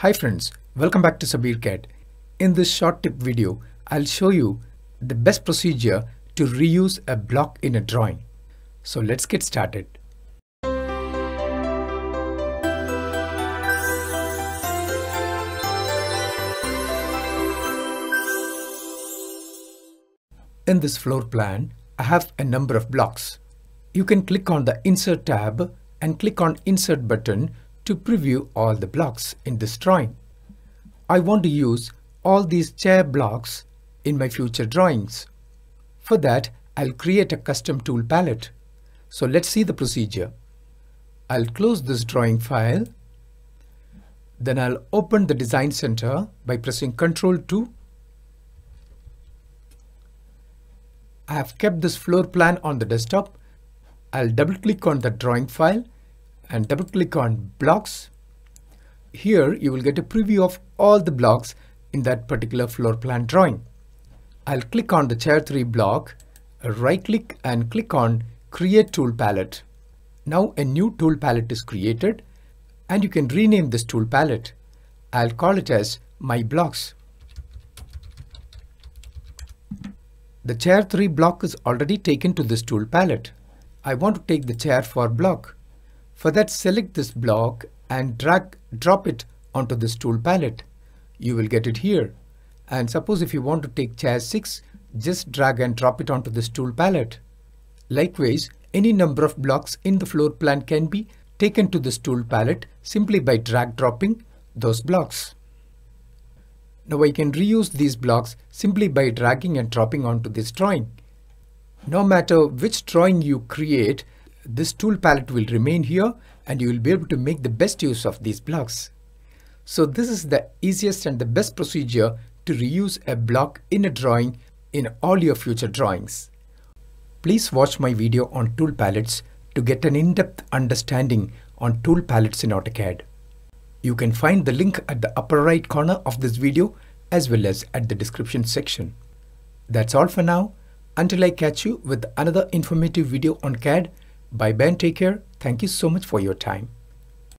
Hi friends, welcome back to SabeerCAD. In this short tip video, I'll show you the best procedure to reuse a block in a drawing. So let's get started. In this floor plan, I have a number of blocks. You can click on the Insert tab and click on Insert button to preview all the blocks in this drawing. I want to use all these chair blocks in my future drawings. For that, I'll create a custom tool palette. So let's see the procedure. I'll close this drawing file. Then I'll open the Design Center by pressing Ctrl 2. I have kept this floor plan on the desktop. I'll double click on the drawing file and double click on blocks. Here you will get a preview of all the blocks in that particular floor plan drawing. I'll click on the chair 3 block, right click and click on create tool palette. Now a new tool palette is created and you can rename this tool palette. I'll call it as my blocks. The chair 3 block is already taken to this tool palette. I want to take the chair 4 block. For that select this block and drag drop it onto this tool palette. You will get it here. And suppose if you want to take chair 6, just drag and drop it onto this tool palette. Likewise, any number of blocks in the floor plan can be taken to this tool palette simply by drag dropping those blocks. Now I can reuse these blocks simply by dragging and dropping onto this drawing. No matter which drawing you create, this tool palette will remain here and you will be able to make the best use of these blocks. So this is the easiest and the best procedure to reuse a block in a drawing in all your future drawings. Please watch my video on tool palettes to get an in-depth understanding on tool palettes in AutoCAD. You can find the link at the upper right corner of this video as well as at the description section. That's all for now. Until I catch you with another informative video on CAD, Bye and take care. Thank you so much for your time.